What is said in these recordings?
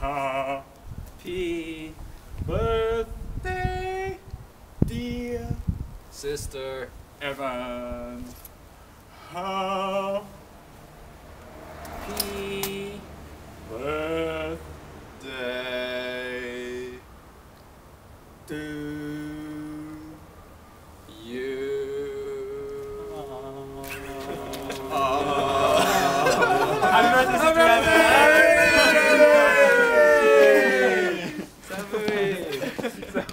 Happy birthday, dear sister Evan. Happy birthday to you. Uh, uh, uh,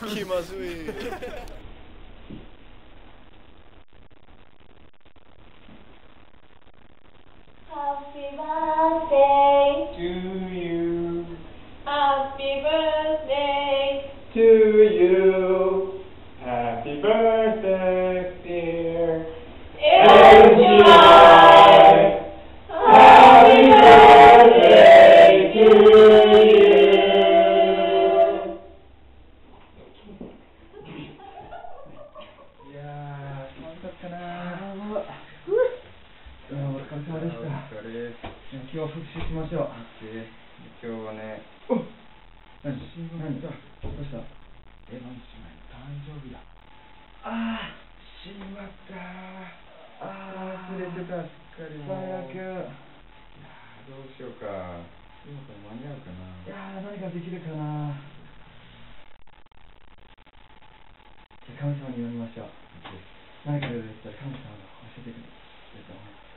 気まずい Happy birthday To you, Happy birthday to you. Happy birthday, 何どうしたえ、何しない誕生日だ。ああ、しまったああ、忘れてたすっかり最悪。いやどうしようか今から間に合うかなー、何かできるかなじゃあ神様に祈りましょう。何かできたら神様が教えてくれると思います。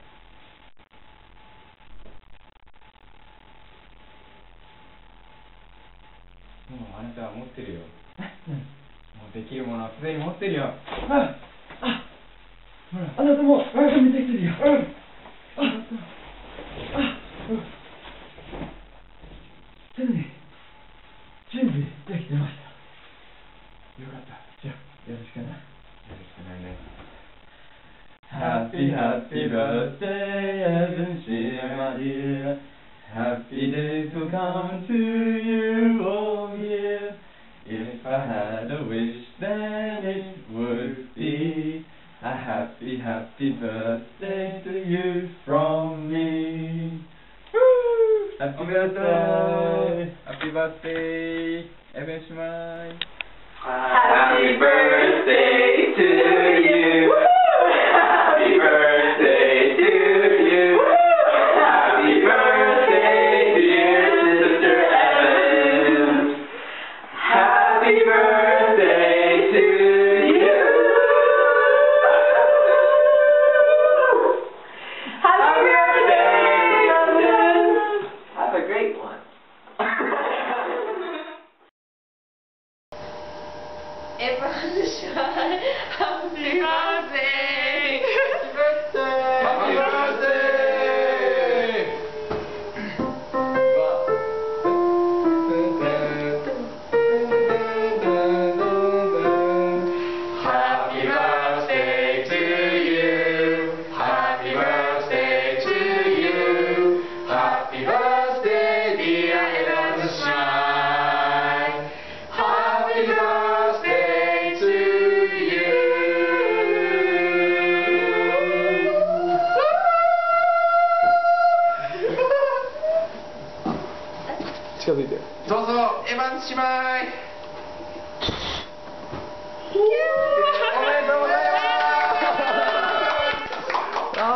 もうあなたは持ってるよ。何もうできるものはすでに持ってるよ。ああほらあなたもあなた見てきてるよ。うん。ああうん。すぐに準備できてました。よかった。じゃあよろしくな。よろしくないね。Happy, happy birthday, Evan dear. Happy days will come to you then it would be a happy, happy birthday to you from me. Happy birthday! Happy birthday! Happy birthday! Happy birthday. é para deixar a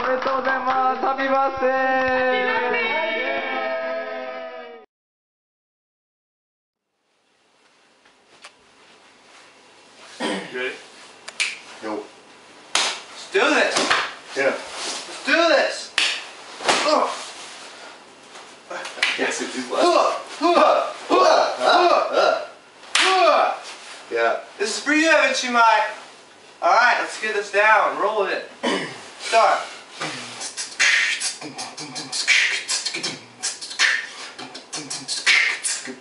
めでとうございますハッピーバースデー Yo. Let's do this. Yeah. Let's do this. Oh. Yes, it is Yeah. This is for you, Evan Shumai. All right, let's get this down. Roll it. Start.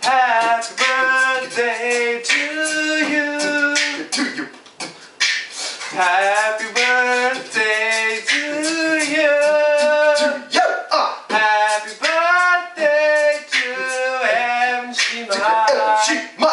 Happy birthday to you. To you. Happy birthday to you. To you. Uh. Happy birthday to M. Shima. Happy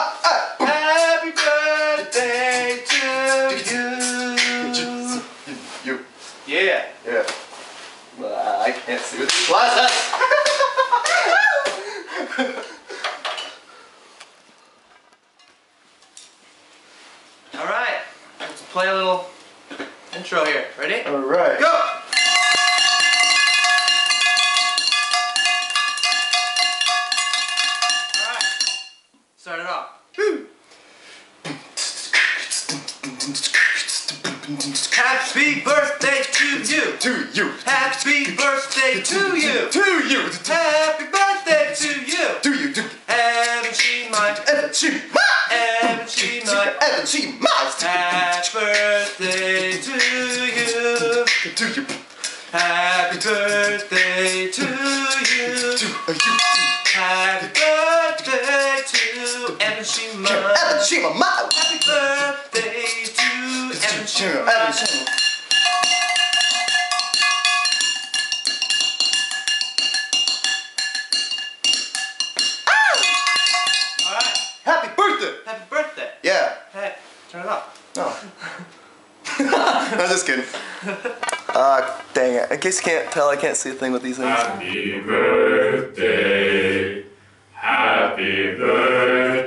birthday to you. To you. Happy birthday to you. To you. Happy birthday to Evan Shima. Evan. Miles. Happy birthday to Evan Shima. I'm just kidding. Uh, dang it. In case you can't tell, I can't see a thing with these things. Happy birthday, happy birthday.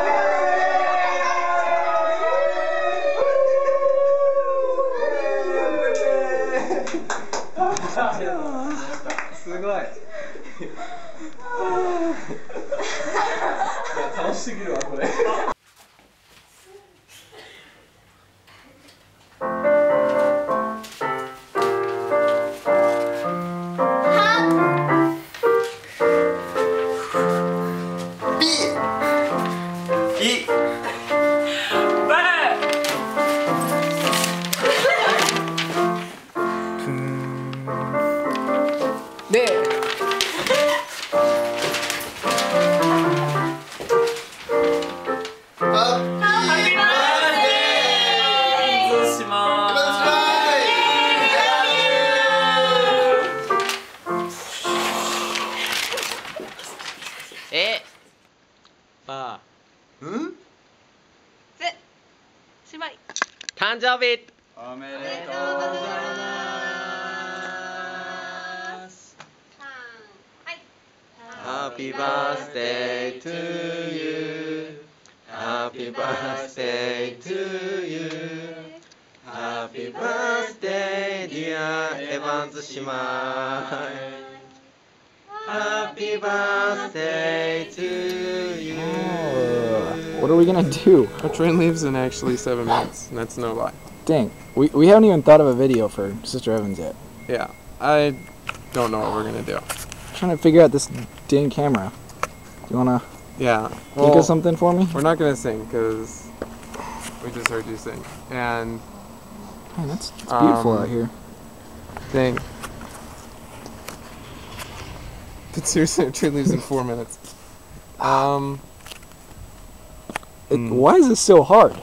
誕生日おめでとうございまますはい Happy birthday to you Happy birthday to you Happy birthday dear エヴァンズ姉妹 Happy birthday to you. What are we gonna do? Our train leaves in actually seven minutes, and that's no lie. Dang, we, we haven't even thought of a video for Sister Evans yet. Yeah, I don't know what we're gonna do. trying to figure out this dang camera. You wanna Yeah, think well, of something for me? we're not gonna sing because we just heard you sing, and Man, that's, it's beautiful Um, out here. dang. But seriously, our train leaves in four minutes. Um, It, mm. Why is this so hard?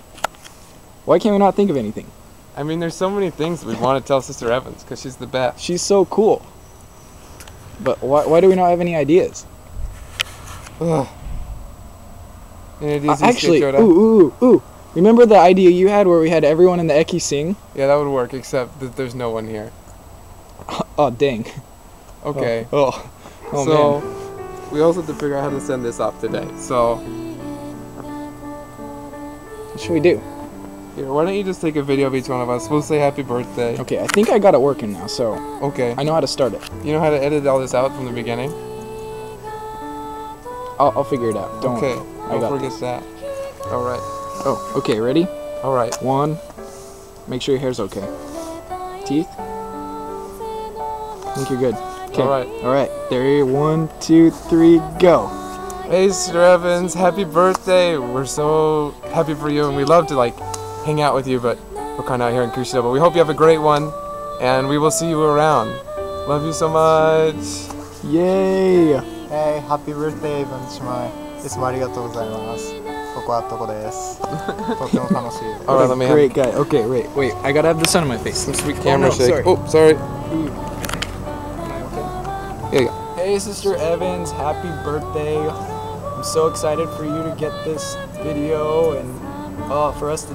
Why can't we not think of anything? I mean, there's so many things we want to tell Sister Evans because she's the best. She's so cool. But why, why do we not have any ideas? Ugh. Uh, actually, ooh, ooh, ooh. Remember the idea you had where we had everyone in the Eki sing? Yeah, that would work, except that there's no one here. Oh, dang. Okay. Oh, oh so, man. we also have to figure out how to send this off today. So, What should we do? here, why don't you just take a video of each one of us? We'll say happy birthday. Okay, I think I got it working now, so Okay. I know how to start it. You know how to edit all this out from the beginning? I'll, I'll figure it out. Don't okay. worry. I Don't forget this. that. All right. Oh, okay, ready? All right. One. Make sure your hair's okay. Teeth? I think you're good. Okay. All right. All right. There. One, two, three, go. Hey, Sister Evans, happy birthday! We're so happy for you, and we love to like hang out with you, but we're kind of out here in Kushiro. But we hope you have a great one, and we will see you around. Love you so much. Yay! Hey, happy birthday, Evans. It's my all right, let me. Great guy. Okay, wait, wait. I gotta have the sun on my face. Some sweet camera oh, no, shake. Sorry. Oh, sorry. Here you go. Hey, Sister Evans, happy birthday. I'm so excited for you to get this video and uh, for us to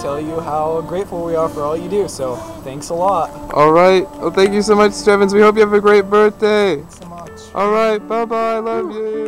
tell you how grateful we are for all you do. So, thanks a lot. All right. Well, thank you so much, Sister Evans. We hope you have a great birthday. Thanks so much All right. Bye bye. Love you.